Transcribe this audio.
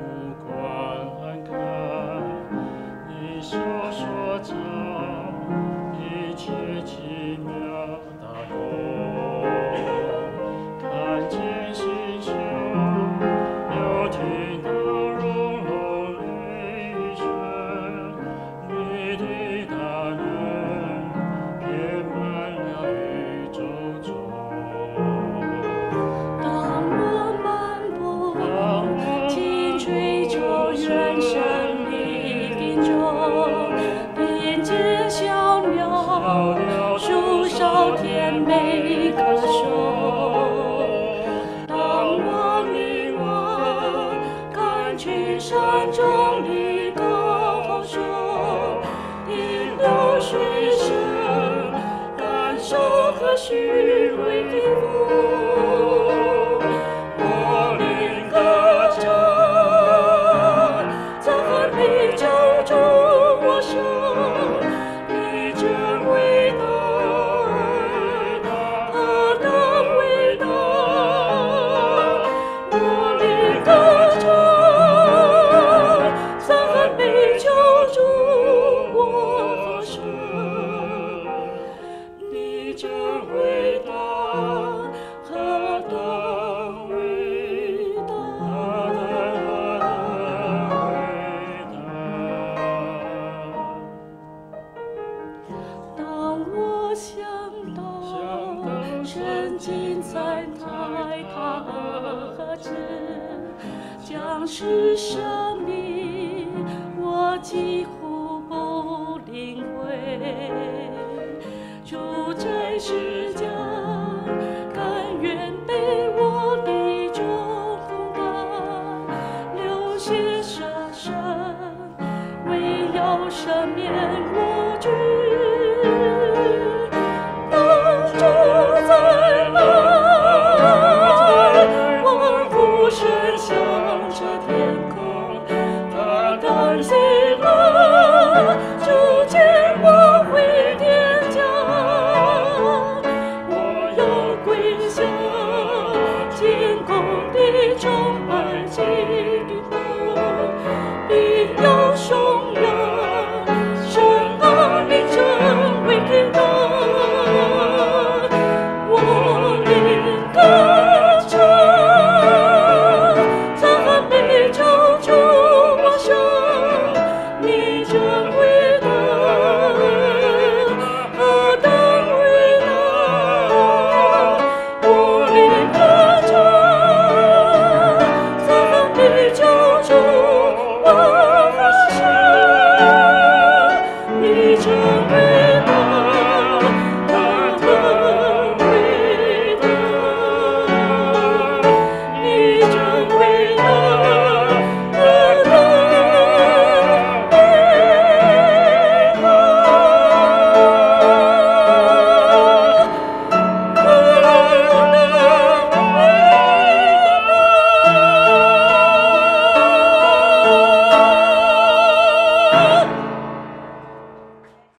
目光。到甜美歌手。当我凝望，看去山中的高手，听流水声，感受和煦蕊的风。回答，何的回答？回，当我想到曾经在太的河畔，将是生命，我几乎不领会。开始甘愿被我的中风吧流血善